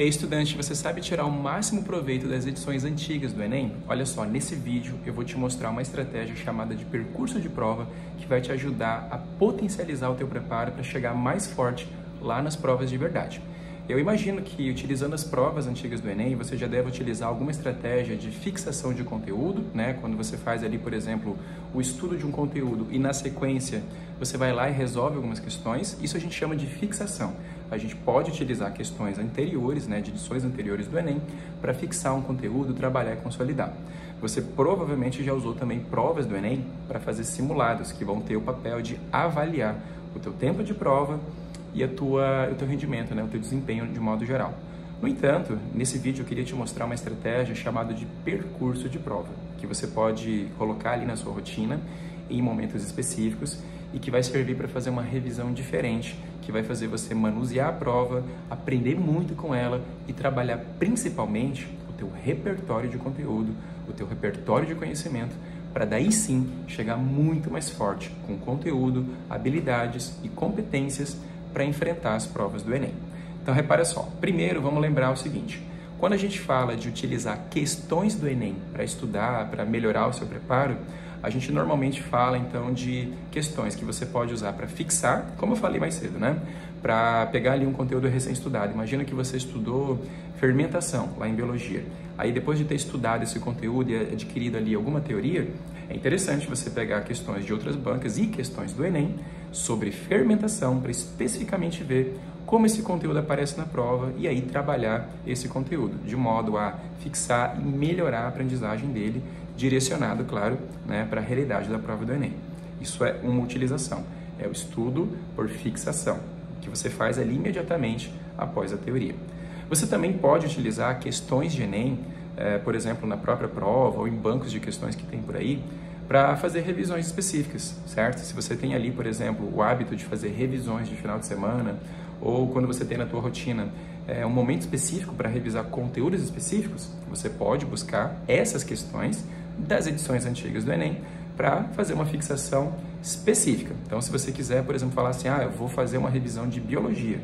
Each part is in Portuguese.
Ei, estudante, você sabe tirar o máximo proveito das edições antigas do Enem? Olha só, nesse vídeo eu vou te mostrar uma estratégia chamada de percurso de prova que vai te ajudar a potencializar o teu preparo para chegar mais forte lá nas provas de verdade. Eu imagino que utilizando as provas antigas do Enem, você já deve utilizar alguma estratégia de fixação de conteúdo, né? Quando você faz ali, por exemplo, o estudo de um conteúdo e na sequência você vai lá e resolve algumas questões, isso a gente chama de fixação. A gente pode utilizar questões anteriores, né, de edições anteriores do Enem, para fixar um conteúdo, trabalhar e consolidar. Você provavelmente já usou também provas do Enem para fazer simulados, que vão ter o papel de avaliar o teu tempo de prova, e a tua, o teu rendimento, né, o teu desempenho de modo geral. No entanto, nesse vídeo eu queria te mostrar uma estratégia chamada de percurso de prova, que você pode colocar ali na sua rotina em momentos específicos e que vai servir para fazer uma revisão diferente, que vai fazer você manusear a prova, aprender muito com ela e trabalhar principalmente o teu repertório de conteúdo, o teu repertório de conhecimento, para daí sim chegar muito mais forte com conteúdo, habilidades e competências para enfrentar as provas do Enem. Então, repara só. Primeiro, vamos lembrar o seguinte: quando a gente fala de utilizar questões do Enem para estudar, para melhorar o seu preparo, a gente normalmente fala então de questões que você pode usar para fixar, como eu falei mais cedo, né? Para pegar ali um conteúdo recém-estudado. Imagina que você estudou fermentação lá em biologia. Aí depois de ter estudado esse conteúdo e adquirido ali alguma teoria, é interessante você pegar questões de outras bancas e questões do Enem sobre fermentação para especificamente ver como esse conteúdo aparece na prova e aí trabalhar esse conteúdo de modo a fixar e melhorar a aprendizagem dele, direcionado, claro, né, para a realidade da prova do Enem. Isso é uma utilização, é o estudo por fixação, que você faz ali imediatamente após a teoria. Você também pode utilizar questões de Enem, é, por exemplo, na própria prova ou em bancos de questões que tem por aí, para fazer revisões específicas, certo? Se você tem ali, por exemplo, o hábito de fazer revisões de final de semana, ou quando você tem na tua rotina é, um momento específico para revisar conteúdos específicos, você pode buscar essas questões das edições antigas do Enem para fazer uma fixação específica. Então, se você quiser, por exemplo, falar assim, ah, eu vou fazer uma revisão de biologia,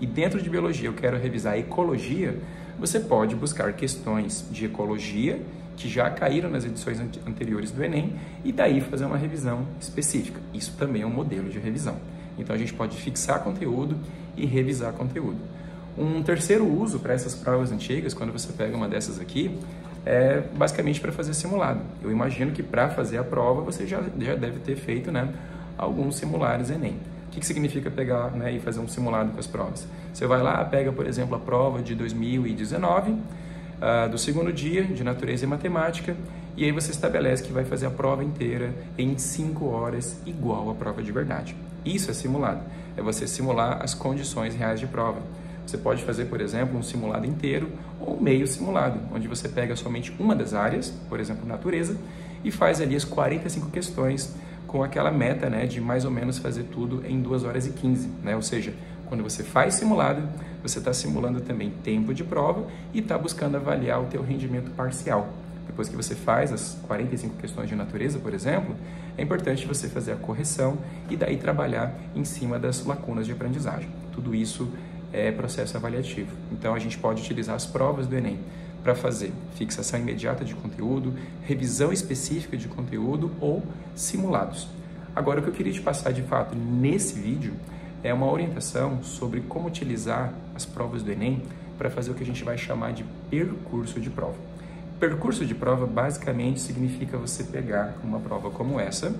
e dentro de biologia eu quero revisar ecologia, você pode buscar questões de ecologia que já caíram nas edições anteriores do Enem e daí fazer uma revisão específica. Isso também é um modelo de revisão. Então a gente pode fixar conteúdo e revisar conteúdo. Um terceiro uso para essas provas antigas, quando você pega uma dessas aqui, é basicamente para fazer simulado. Eu imagino que para fazer a prova você já, já deve ter feito né, alguns simulares Enem. O que, que significa pegar né, e fazer um simulado com as provas? Você vai lá, pega, por exemplo, a prova de 2019, uh, ah, do segundo dia, de natureza e matemática, e aí você estabelece que vai fazer a prova inteira em 5 horas, igual à prova de verdade. Isso é simulado, é você simular as condições reais de prova. Você pode fazer, por exemplo, um simulado inteiro ou meio simulado, onde você pega somente uma das áreas, por exemplo, natureza, e faz ali as 45 questões com aquela meta né, de mais ou menos fazer tudo em 2 horas e 15, né? ou seja, quando você faz simulado, você está simulando também tempo de prova e está buscando avaliar o teu rendimento parcial. Depois que você faz as 45 questões de natureza, por exemplo, é importante você fazer a correção e daí trabalhar em cima das lacunas de aprendizagem. Tudo isso é processo avaliativo. Então a gente pode utilizar as provas do Enem para fazer fixação imediata de conteúdo, revisão específica de conteúdo ou simulados. Agora, o que eu queria te passar de fato nesse vídeo é uma orientação sobre como utilizar as provas do Enem para fazer o que a gente vai chamar de percurso de prova. Percurso de prova basicamente significa você pegar uma prova como essa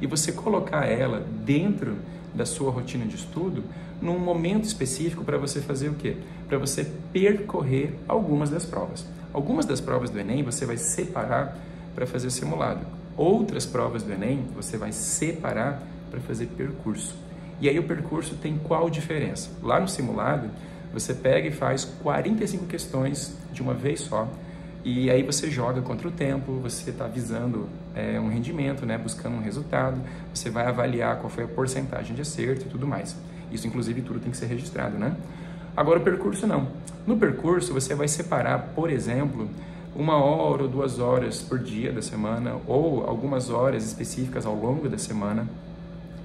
e você colocar ela dentro da sua rotina de estudo num momento específico para você fazer o quê? Para você percorrer algumas das provas. Algumas das provas do Enem você vai separar para fazer simulado. Outras provas do Enem você vai separar para fazer percurso. E aí o percurso tem qual diferença? Lá no simulado, você pega e faz 45 questões de uma vez só. E aí você joga contra o tempo, você está visando é, um rendimento, né, buscando um resultado, você vai avaliar qual foi a porcentagem de acerto e tudo mais. Isso, inclusive, tudo tem que ser registrado, né? Agora, o percurso não. No percurso, você vai separar, por exemplo, uma hora ou duas horas por dia da semana, ou algumas horas específicas ao longo da semana,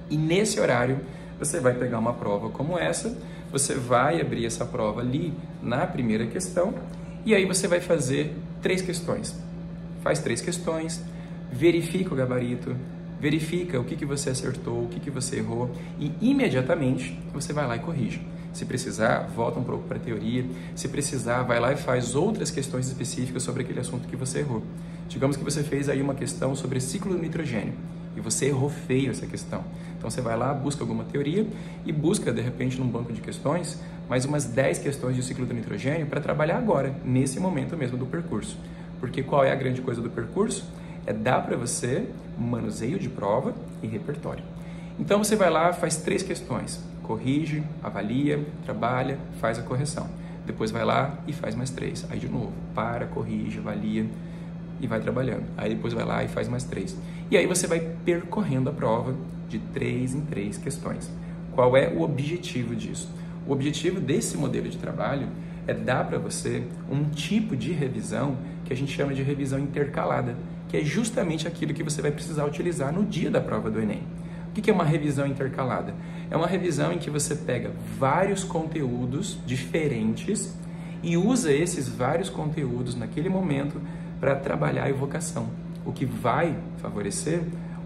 e nesse horário você vai pegar uma prova como essa, você vai abrir essa prova ali na primeira questão e aí você vai fazer três questões. Faz três questões, verifica o gabarito, verifica o que, que você acertou, o que, que você errou e imediatamente você vai lá e corrige. Se precisar, volta um pouco para a teoria. Se precisar, vai lá e faz outras questões específicas sobre aquele assunto que você errou. Digamos que você fez aí uma questão sobre ciclo do nitrogênio e você errou feio essa questão. Então você vai lá, busca alguma teoria e busca, de repente, num banco de questões, mais umas 10 questões de ciclo do nitrogênio para trabalhar agora, nesse momento mesmo do percurso. Porque qual é a grande coisa do percurso? É dar para você manuseio de prova e repertório. Então você vai lá, faz três questões, corrige, avalia, trabalha, faz a correção. Depois vai lá e faz mais três. Aí de novo, para, corrige, avalia e vai trabalhando. Aí depois vai lá e faz mais três. E aí você vai percorrendo a prova de três em três questões. Qual é o objetivo disso? O objetivo desse modelo de trabalho é dar para você um tipo de revisão que a gente chama de revisão intercalada, que é justamente aquilo que você vai precisar utilizar no dia da prova do Enem. O que é uma revisão intercalada? É uma revisão em que você pega vários conteúdos diferentes e usa esses vários conteúdos naquele momento para trabalhar a evocação, o que vai favorecer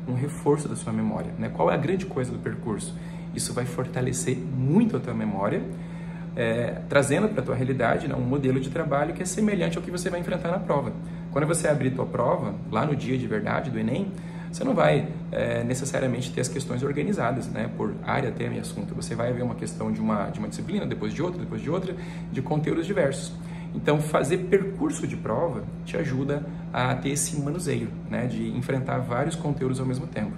um reforço da sua memória. Né? Qual é a grande coisa do percurso? Isso vai fortalecer muito a tua memória, é, trazendo para a tua realidade né, um modelo de trabalho que é semelhante ao que você vai enfrentar na prova. Quando você abrir tua prova, lá no dia de verdade do Enem, você não vai é, necessariamente ter as questões organizadas, né, por área, tema e assunto. Você vai ver uma questão de uma, de uma disciplina, depois de outra, depois de outra, de conteúdos diversos. Então, fazer percurso de prova te ajuda a ter esse manuseio, né, de enfrentar vários conteúdos ao mesmo tempo.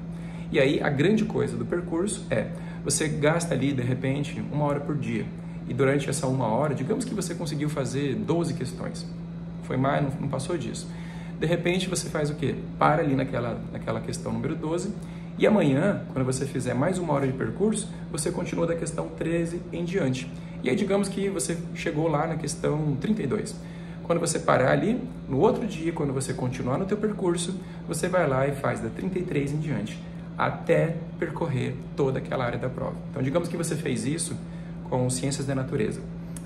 E aí, a grande coisa do percurso é, você gasta ali, de repente, uma hora por dia. E durante essa uma hora, digamos que você conseguiu fazer 12 questões. Foi mais, não, não passou disso. De repente, você faz o quê? Para ali naquela, naquela questão número 12 e amanhã, quando você fizer mais uma hora de percurso, você continua da questão 13 em diante. E aí digamos que você chegou lá na questão 32. Quando você parar ali, no outro dia, quando você continuar no teu percurso, você vai lá e faz da 33 em diante, até percorrer toda aquela área da prova. Então digamos que você fez isso com ciências da natureza.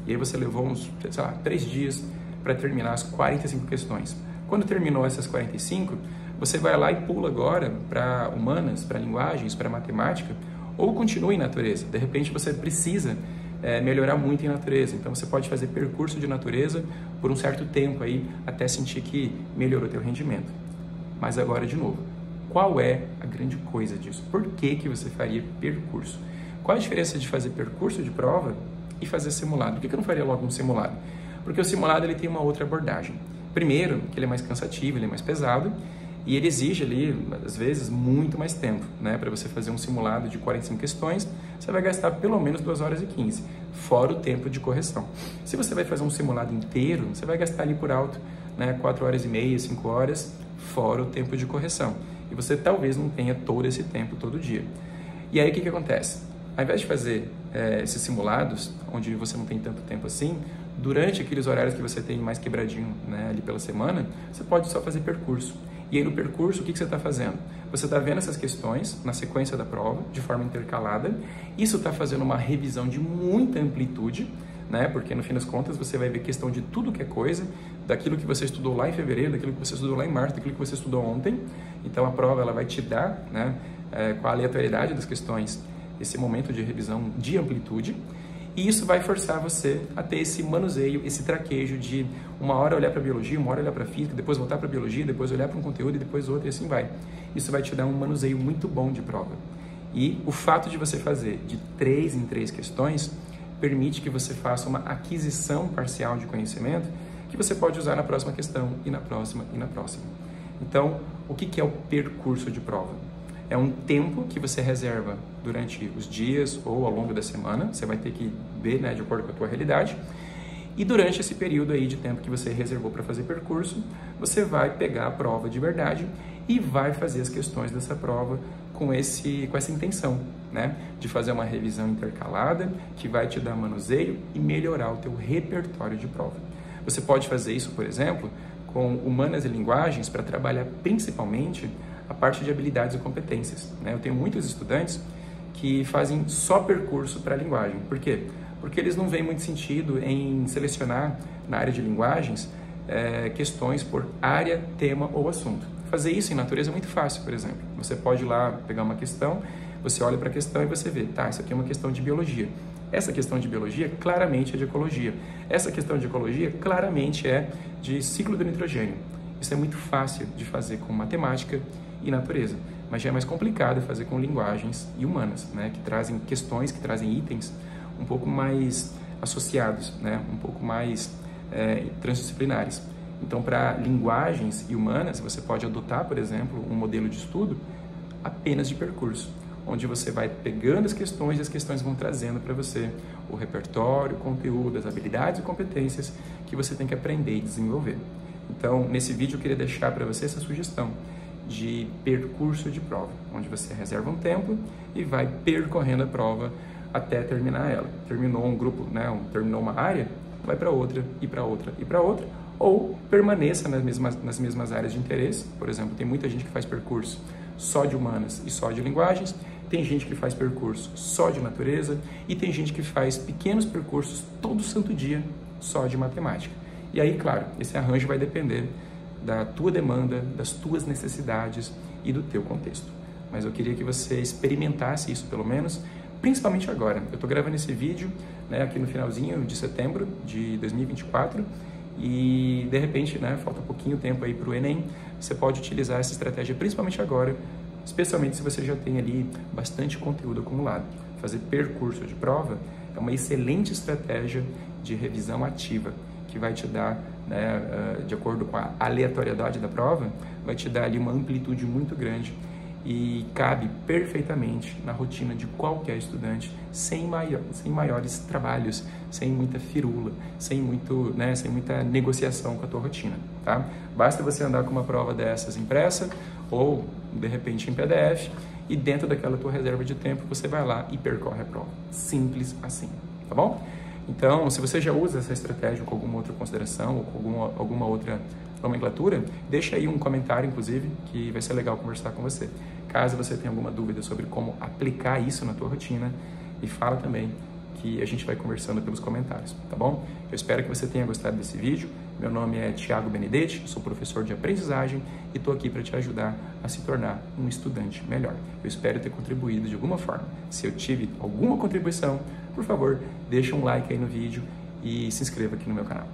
E aí você levou uns, sei lá, três dias para terminar as 45 questões. Quando terminou essas 45, você vai lá e pula agora para humanas, para linguagens, para matemática, ou continua em natureza. De repente você precisa é, melhorar muito em natureza. Então você pode fazer percurso de natureza por um certo tempo aí até sentir que melhorou teu rendimento. Mas agora de novo, qual é a grande coisa disso? Por que que você faria percurso? Qual a diferença de fazer percurso de prova e fazer simulado? Por que, que eu não faria logo um simulado? Porque o simulado ele tem uma outra abordagem. Primeiro, que ele é mais cansativo, ele é mais pesado e ele exige ali, às vezes, muito mais tempo, né? Para você fazer um simulado de 45 questões, você vai gastar pelo menos 2 horas e 15, fora o tempo de correção. Se você vai fazer um simulado inteiro, você vai gastar ali por alto, né? 4 horas e meia, 5 horas, fora o tempo de correção. E você talvez não tenha todo esse tempo todo dia. E aí o que, que acontece? Ao invés de fazer é, esses simulados, onde você não tem tanto tempo assim, durante aqueles horários que você tem mais quebradinho né, ali pela semana, você pode só fazer percurso. E aí no percurso, o que, que você está fazendo? Você está vendo essas questões na sequência da prova, de forma intercalada. Isso está fazendo uma revisão de muita amplitude, né? Porque no fim das contas você vai ver questão de tudo que é coisa, daquilo que você estudou lá em fevereiro, daquilo que você estudou lá em março, daquilo que você estudou ontem. Então a prova ela vai te dar, né, é, com a aleatoriedade das questões, esse momento de revisão de amplitude. E isso vai forçar você a ter esse manuseio, esse traquejo de uma hora olhar para biologia, uma hora olhar para física, depois voltar para biologia, depois olhar para um conteúdo e depois outro e assim vai. Isso vai te dar um manuseio muito bom de prova. E o fato de você fazer de três em três questões permite que você faça uma aquisição parcial de conhecimento que você pode usar na próxima questão e na próxima e na próxima. Então, o que é o percurso de prova? É um tempo que você reserva durante os dias ou ao longo da semana. Você vai ter que ver, né, de acordo com a tua realidade. E durante esse período aí de tempo que você reservou para fazer percurso, você vai pegar a prova de verdade e vai fazer as questões dessa prova com, esse, com essa intenção, né? De fazer uma revisão intercalada que vai te dar manuseio e melhorar o teu repertório de prova. Você pode fazer isso, por exemplo, com humanas e linguagens para trabalhar principalmente a parte de habilidades e competências. Né? Eu tenho muitos estudantes que fazem só percurso para linguagem. Por quê? Porque eles não veem muito sentido em selecionar na área de linguagens é, questões por área, tema ou assunto. Fazer isso em natureza é muito fácil, por exemplo. Você pode ir lá pegar uma questão, você olha para a questão e você vê, tá, isso aqui é uma questão de biologia. Essa questão de biologia claramente é de ecologia. Essa questão de ecologia claramente é de ciclo do nitrogênio. Isso é muito fácil de fazer com matemática e natureza, mas já é mais complicado fazer com linguagens e humanas, né, que trazem questões, que trazem itens um pouco mais associados, né, um pouco mais é, transdisciplinares. Então, para linguagens e humanas, você pode adotar, por exemplo, um modelo de estudo apenas de percurso onde você vai pegando as questões e as questões vão trazendo para você o repertório, o conteúdo, as habilidades e competências que você tem que aprender e desenvolver. Então, nesse vídeo eu queria deixar para você essa sugestão de percurso de prova, onde você reserva um tempo e vai percorrendo a prova até terminar ela. Terminou um grupo, né, um, terminou uma área, vai para outra e para outra e para outra, ou permaneça nas mesmas, nas mesmas áreas de interesse. Por exemplo, tem muita gente que faz percurso só de humanas e só de linguagens, tem gente que faz percurso só de natureza e tem gente que faz pequenos percursos todo santo dia só de matemática. E aí, claro, esse arranjo vai depender da tua demanda, das tuas necessidades e do teu contexto. Mas eu queria que você experimentasse isso pelo menos, principalmente agora. Eu estou gravando esse vídeo né, aqui no finalzinho de setembro de 2024 e de repente, né, falta pouquinho tempo aí para o Enem, você pode utilizar essa estratégia principalmente agora especialmente se você já tem ali bastante conteúdo acumulado. Fazer percurso de prova é uma excelente estratégia de revisão ativa, que vai te dar, né, ah, de acordo com a aleatoriedade da prova, vai te dar ali uma amplitude muito grande e cabe perfeitamente na rotina de qualquer estudante, sem, maior, sem maiores trabalhos, sem muita firula, sem, muito, né, sem muita negociação com a tua rotina, tá? Basta você andar com uma prova dessas impressa ou, de repente, em PDF e dentro daquela tua reserva de tempo você vai lá e percorre a prova. Simples assim, tá bom? Então, se você já usa essa estratégia com alguma outra consideração ou com alguma, alguma outra nomenclatura, deixa aí um comentário, inclusive, que vai ser legal conversar com você. Caso você tenha alguma dúvida sobre como aplicar isso na tua rotina, me fala também que a gente vai conversando pelos comentários, tá bom? Eu espero que você tenha gostado desse vídeo. Meu nome é Tiago Benedetti, sou professor de aprendizagem e estou aqui para te ajudar a se tornar um estudante melhor. Eu espero ter contribuído de alguma forma. Se eu tive alguma contribuição, por favor, deixa um like aí no vídeo e se inscreva aqui no meu canal.